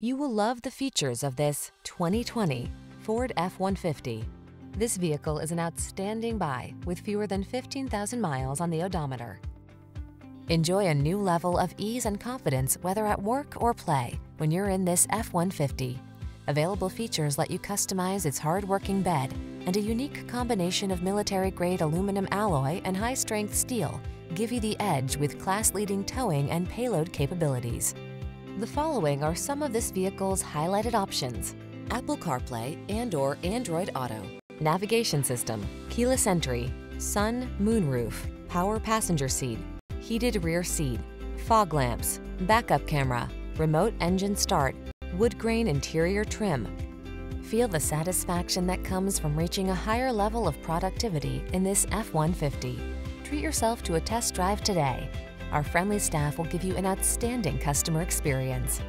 You will love the features of this 2020 Ford F-150. This vehicle is an outstanding buy with fewer than 15,000 miles on the odometer. Enjoy a new level of ease and confidence whether at work or play when you're in this F-150. Available features let you customize its hard-working bed and a unique combination of military-grade aluminum alloy and high-strength steel give you the edge with class-leading towing and payload capabilities. The following are some of this vehicle's highlighted options. Apple CarPlay and or Android Auto, navigation system, keyless entry, sun, moonroof, power passenger seat, heated rear seat, fog lamps, backup camera, remote engine start, wood grain interior trim. Feel the satisfaction that comes from reaching a higher level of productivity in this F-150. Treat yourself to a test drive today. Our friendly staff will give you an outstanding customer experience.